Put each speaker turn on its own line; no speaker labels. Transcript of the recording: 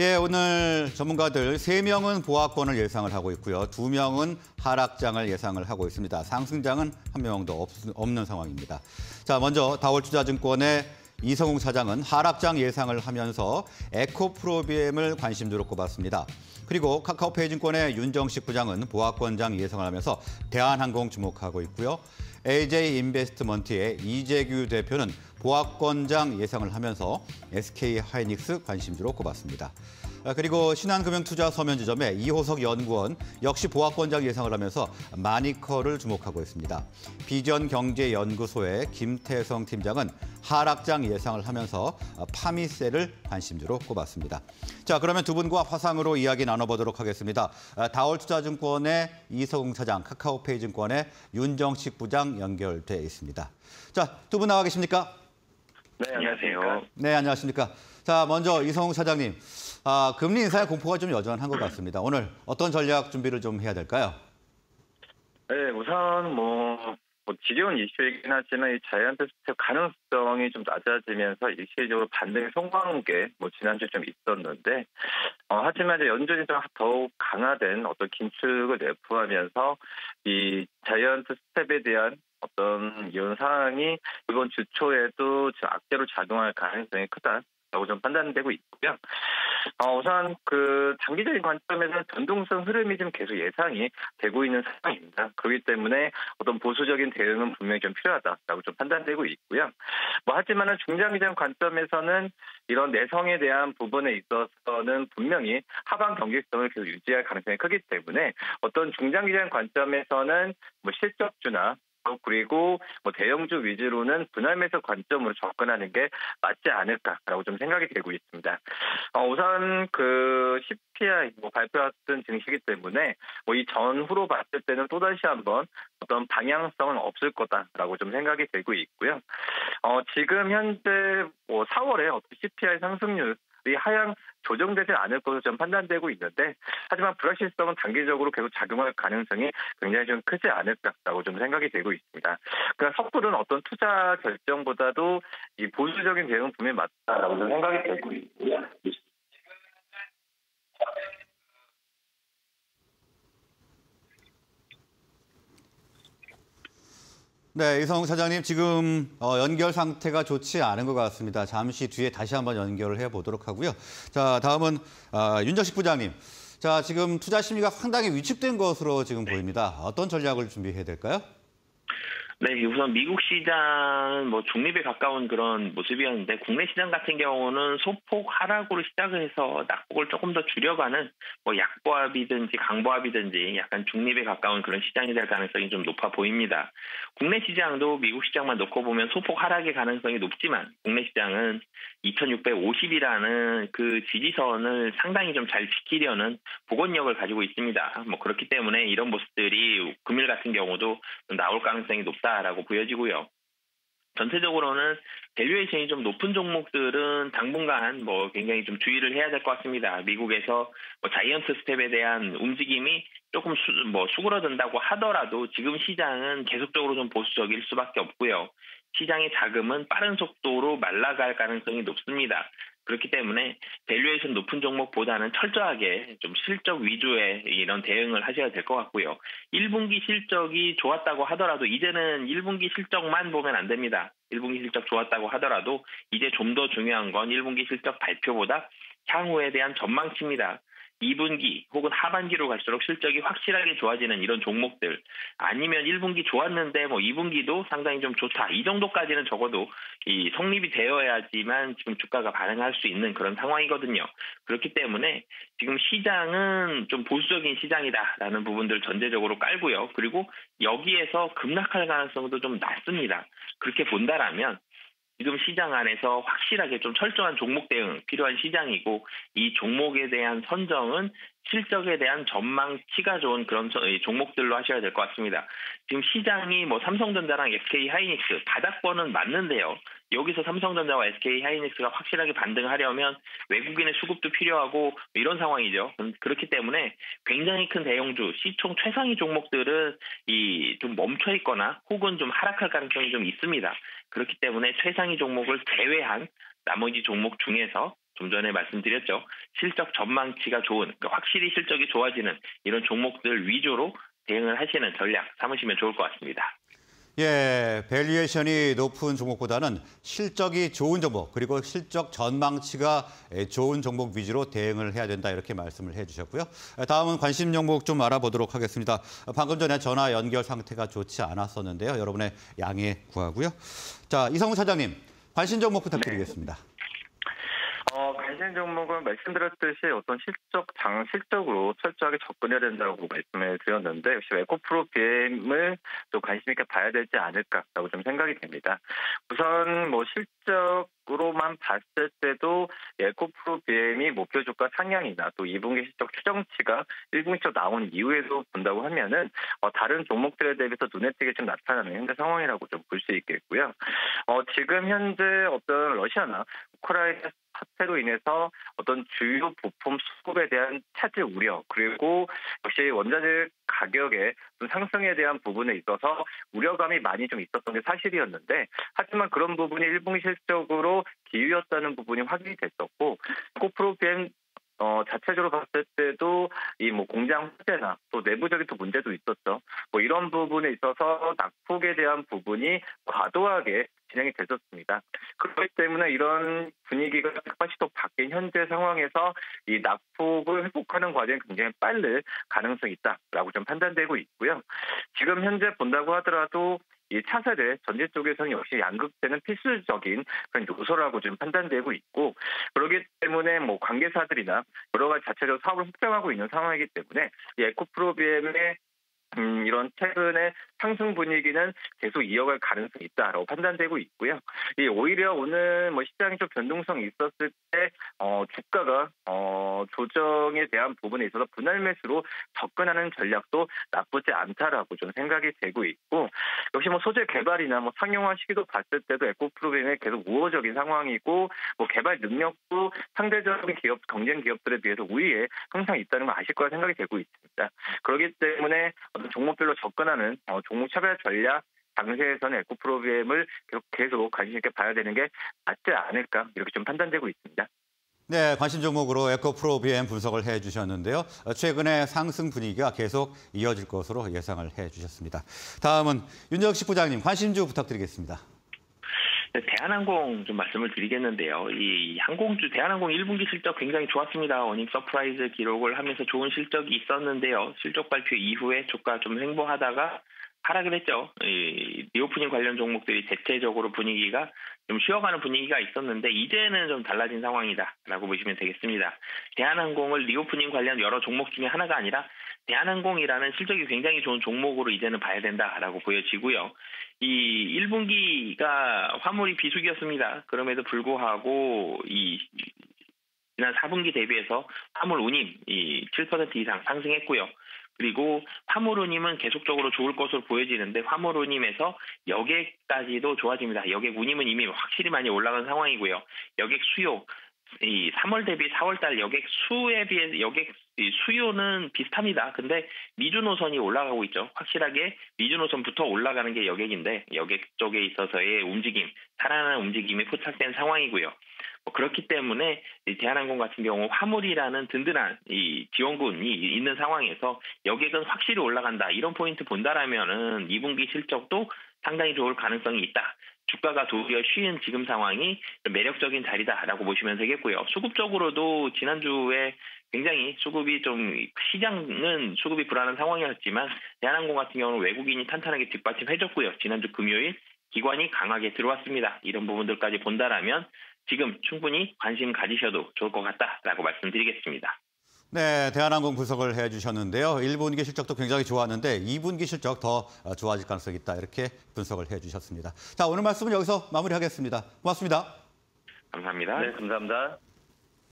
예, 오늘 전문가들 세명은 보합권을 예상을 하고 있고요. 두명은 하락장을 예상을 하고 있습니다. 상승장은 한 명도 없, 없는 상황입니다. 자, 먼저 다월투자증권의 이성웅 사장은 하락장 예상을 하면서 에코프로비엠을 관심주로 꼽았습니다. 그리고 카카오 페이 증권의 윤정식 부장은 보합권장 예상을 하면서 대한항공 주목하고 있고요. AJ 인베스트먼트의 이재규 대표는 보합권장 예상을 하면서 SK 하이닉스 관심주로 꼽았습니다. 아, 그리고 신한금융투자 서면지점의 이호석 연구원 역시 보합권장 예상을 하면서 마니커를 주목하고 있습니다. 비전경제연구소의 김태성 팀장은 하락장 예상을 하면서 파미세를 관심주로 꼽았습니다. 자, 그러면 두 분과 화상으로 이야기 나눠보도록 하겠습니다. 아, 다월투자증권의 이성웅 사장, 카카오페이 증권의 윤정식 부장 연결돼 있습니다. 자, 두 분 나와 계십니까?
네, 안녕하세요.
네, 안녕하십니까. 자, 먼저 이성웅 사장님. 아, 금리 인상의 공포가 좀 여전한 것 같습니다. 오늘 어떤 전략 준비를 좀 해야 될까요?
네, 우선 뭐, 뭐 지겨운 이슈이긴 하지만 이 giant step 가능성이 좀 낮아지면서 일시적으로 반등이 성공한 게뭐 지난주에 좀 있었는데 어, 하지만 이제 연준이 좀 더욱 강화된 어떤 긴축을 내포하면서 이 자이언트 스텝에 대한 어떤 이런 상황이 이번 주 초에도 악재로 작용할 가능성이 크다. 라고 좀 판단되고 있고요. 어, 우선 그 장기적인 관점에서는 변동성 흐름이 좀 계속 예상이 되고 있는 상황입니다. 그렇기 때문에 어떤 보수적인 대응은 분명히 좀 필요하다라고 좀 판단되고 있고요. 뭐 하지만은 중장기적 관점에서는 이런 내성에 대한 부분에 있어서는 분명히 하방 경직성을 계속 유지할 가능성이 크기 때문에 어떤 중장기적 관점에서는 뭐 실적주나 그리고 뭐 대형주 위주로는 분할 매수 관점으로 접근하는 게 맞지 않을까라고 좀 생각이 되고 있습니다. 어, 우선 그 CPI 뭐 발표했던 증시기 때문에 뭐 이 전후로 봤을 때는 또 다시 한번 어떤 방향성은 없을 거다라고 좀 생각이 되고 있고요. 어, 지금 현재 뭐 4월에 어떤 CPI 상승률 이 하향 조정되지 않을 것으로 좀 판단되고 있는데 하지만 불확실성은 단기적으로 계속 작용할 가능성이 굉장히 좀 크지 않을까라고 좀 생각이 되고 있습니다. 그러니까 섣부른 어떤 투자 결정보다도 이 보수적인 대응은 분명히 맞다라고 좀 생각이 되고 있고요.
네, 이성 사장님 지금 어, 연결 상태가 좋지 않은 것 같습니다. 잠시 뒤에 다시 한번 연결을 해보도록 하고요. 자, 다음은 어, 윤정식 부장님. 자, 지금 투자 심리가 상당히 위축된 것으로 지금 보입니다. 어떤 전략을 준비해야 될까요?
네, 우선 미국 시장은 뭐 중립에 가까운 그런 모습이었는데 국내 시장 같은 경우는 소폭 하락으로 시작을 해서 낙폭을 조금 더 줄여가는 뭐 약보합이든지 강보합이든지 약간 중립에 가까운 그런 시장이 될 가능성이 좀 높아 보입니다. 국내 시장도 미국 시장만 놓고 보면 소폭 하락의 가능성이 높지만 국내 시장은 2650이라는 그 지지선을 상당히 좀 잘 지키려는 복원력을 가지고 있습니다. 뭐 그렇기 때문에 이런 모습들이 금일 같은 경우도 나올 가능성이 높다라고 보여지고요. 전체적으로는 valuation이 좀 높은 종목들은 당분간 뭐 굉장히 좀 주의를 해야 될 것 같습니다. 미국에서 뭐 giant step에 대한 움직임이 조금 수, 뭐 수그러든다고 하더라도 지금 시장은 계속적으로 좀 보수적일 수밖에 없고요. 시장의 자금은 빠른 속도로 말라갈 가능성이 높습니다. 그렇기 때문에 valuation 높은 종목보다는 철저하게 좀 실적 위주의 이런 대응을 하셔야 될 것 같고요. 1분기 실적이 좋았다고 하더라도 이제는 1분기 실적만 보면 안 됩니다. 1분기 실적 좋았다고 하더라도 이제 좀 더 중요한 건 1분기 실적 발표보다 향후에 대한 전망치입니다. 2분기 혹은 하반기로 갈수록 실적이 확실하게 좋아지는 이런 종목들 아니면 1분기 좋았는데 뭐 2분기도 상당히 좀 좋다 이 정도까지는 적어도 이 성립이 되어야지만 지금 주가가 반응할 수 있는 그런 상황이거든요. 그렇기 때문에 지금 시장은 좀 보수적인 시장이다라는 부분들 전제적으로 깔고요. 그리고 여기에서 급락할 가능성도 좀 낮습니다. 그렇게 본다라면 지금 시장 안에서 확실하게 좀 철저한 종목 대응 필요한 시장이고 이 종목에 대한 선정은 실적에 대한 전망치가 좋은 그런 종목들로 하셔야 될 것 같습니다. 지금 시장이 뭐 삼성전자랑 SK 하이닉스 바닥권은 맞는데요. 여기서 삼성전자와 SK 하이닉스가 확실하게 반등하려면 외국인의 수급도 필요하고 이런 상황이죠. 그렇기 때문에 굉장히 큰 대형주 시총 최상위 종목들은 이 좀 멈춰 있거나 혹은 좀 하락할 가능성이 좀 있습니다. 그렇기 때문에 최상위 종목을 제외한 나머지 종목 중에서 좀 전에 말씀드렸죠. 실적 전망치가 좋은, 그러니까 확실히 실적이 좋아지는 이런 종목들 위주로 대응을 하시는 전략 삼으시면 좋을 것 같습니다.
예, valuation이 높은 종목보다는 실적이 좋은 종목 그리고 실적 전망치가 좋은 종목 위주로 대응을 해야 된다 이렇게 말씀을 해주셨고요. 다음은 관심 종목 좀 알아보도록 하겠습니다. 방금 전에 전화 연결 상태가 좋지 않았었는데요. 여러분의 양해 구하고요. 자, 이성우 차장님 관심 종목 부탁드리겠습니다.
어, 관심 종목은 말씀드렸듯이 어떤 실적, 장 실적으로 철저하게 접근해야 된다고 말씀을 드렸는데 역시 에코프로 BM을 또 관심 있게 봐야 되지 않을까라고 좀 생각이 됩니다. 우선 뭐 실적 으로만 봤을 때도 에코프로 BM이 목표 주가 상향이나 또 2분기 실적 추정치가 1분기 실적 나온 이후에도 본다고 하면은 어, 다른 종목들에 대비해서 눈에 띄게 좀 나타나는 현재 상황이라고 좀 볼 수 있겠고요. 어, 지금 현재 어떤 러시아나 우크라이나 사태로 인해서 어떤 주요 부품 수급에 대한 차질 우려 그리고 역시 원자재 가격의 상승에 대한 부분에 있어서 우려감이 많이 좀 있었던 게 사실이었는데 하지만 그런 부분이 일본 실적으로 기회였다는 부분이 확인이 됐었고 코프로 비행 어, 자체적으로 봤을 때도 이 뭐 공장 화재나 또 내부적인 또 문제도 있었죠. 뭐 이런 부분에 있어서 낙폭에 대한 부분이 과도하게 진행이 됐었습니다. 그렇기 때문에 이런 분위기가 180도 바뀐 상황에서 이 낙폭을 회복하는 과정이 굉장히 빠를 가능성이 있다라고 좀 판단되고 있고요. 지금 현재 본다고 하더라도 이 차세대 전지 쪽에서는 역시 양극재는 필수적인 그런 요소라고 좀 판단되고 있고 그렇기 때문에 뭐 관계사들이나 여러 가지 자체적으로 사업을 확장하고 있는 상황이기 때문에 이 에코프로비엠의 음, 이런 최근의 상승 분위기는 계속 이어갈 가능성이 있다라고 판단되고 있고요. 이 오히려 오늘 뭐 시장이 좀 변동성이 있었을 때 어, 주가가 어, 조정에 대한 부분에 있어서 분할 매수로 접근하는 전략도 나쁘지 않다라고 좀 생각이 되고 있고 역시 뭐 소재 개발이나 뭐 상용화 시기도 봤을 때도 에코프로그램이 계속 우호적인 상황이고 뭐 개발 능력도 상대적인 기업 경쟁 기업들에 비해서 우위에 항상 있다는 걸 아실 거라 생각이 되고 있습니다. 그렇기 때문에 종목별로 접근하는 어, 종목 차별 전략 당시에서는 에코 프로그램을 계속, 계속 관심 있게 봐야 되는 게 맞지 않을까 이렇게 좀 판단되고 있습니다.
네, 관심 종목으로 에코 프로비엠 분석을 해주셨는데요. 최근에 상승 분위기가 계속 이어질 것으로 예상을 해주셨습니다. 다음은 윤정식 부장님 관심주 부탁드리겠습니다.
네, 대한항공 좀 말씀을 드리겠는데요. 이 항공주 대한항공 1분기 실적 굉장히 좋았습니다. earning surprise 기록을 하면서 좋은 실적이 있었는데요. 실적 발표 이후에 주가 좀 횡보하다가 하락을 했죠. 이 reopening 관련 종목들이 대체적으로 분위기가 좀 쉬어가는 분위기가 있었는데 이제는 좀 달라진 상황이다라고 보시면 되겠습니다. 대한항공을 reopening 관련 여러 종목 중에 하나가 아니라 대한항공이라는 실적이 굉장히 좋은 종목으로 이제는 봐야 된다라고 보여지고요. 이 1분기가 화물이 비수기였습니다. 그럼에도 불구하고 이 지난 4분기 대비해서 화물 운임 이 7% 이상 상승했고요. 그리고 화물 운임은 계속적으로 좋을 것으로 보여지는데 화물 운임에서 여객까지도 좋아집니다. 여객 운임은 이미 확실히 많이 올라간 상황이고요. 여객 수요 이 3월 대비 4월 달 여객 수에 비해 여객 수요는 비슷합니다. 근데 미주 노선이 올라가고 있죠. 확실하게 미주 노선부터 올라가는 게 여객인데 여객 쪽에 있어서의 움직임, 살아나는 움직임이 포착된 상황이고요. 뭐 그렇기 때문에 대한항공 같은 경우 화물이라는 든든한 이 지원군이 있는 상황에서 여객은 확실히 올라간다 이런 포인트 본다라면은 2분기 실적도 상당히 좋을 가능성이 있다. 주가가 도리어 쉬는 지금 상황이 매력적인 자리다라고 보시면 되겠고요. 수급적으로도 지난주에 굉장히 수급이 좀 시장은 수급이 불안한 상황이었지만 대한항공 같은 경우는 외국인이 탄탄하게 뒷받침해줬고요. 지난주 금요일 기관이 강하게 들어왔습니다. 이런 부분들까지 본다라면 지금 충분히 관심 가지셔도 좋을 것 같다라고 말씀드리겠습니다.
네, 대한항공 분석을 해주셨는데요. 1분기 실적도 굉장히 좋았는데 2분기 실적 더 좋아질 가능성이 있다. 이렇게 분석을 해주셨습니다. 자, 오늘 말씀은 여기서 마무리하겠습니다. 고맙습니다.
감사합니다.
네, 감사합니다.